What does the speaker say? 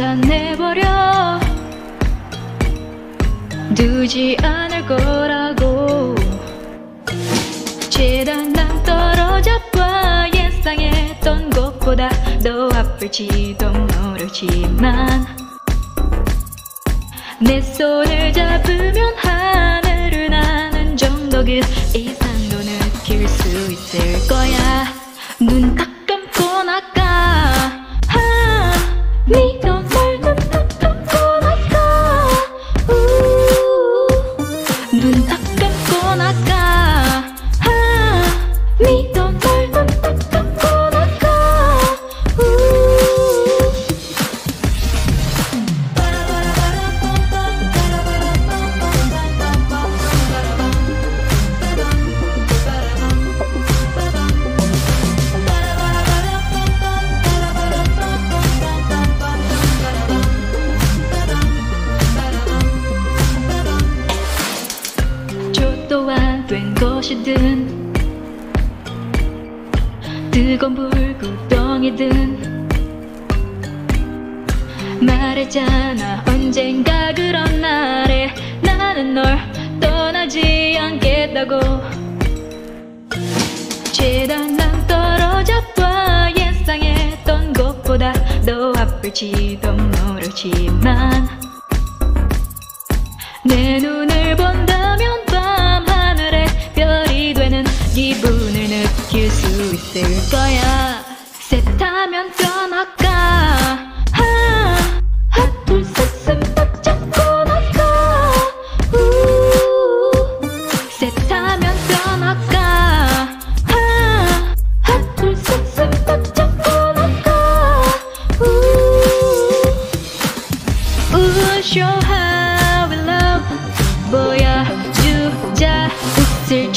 널 혼자 내버려. 두지 않을 거라고. 재단 난 떨어져 봐 예상했던 것보다 더 아플지도 모르지만 내 손을 잡으면 하늘을 나는 정도 그 이상도 느낄 수 있을 거야. 눈딱 된 것이든 뜨거운 불구덩이든 말했잖아 언젠가 그런 날에 나는 널 떠나지 않겠다고. 재단 난 떨어져 봐 예상했던 것보다 더 아플지도 모르지만 내눈 기분을 느낄 수 있을 거야. 셋하면 우. 우쇼 how we love. 보여주자 웃을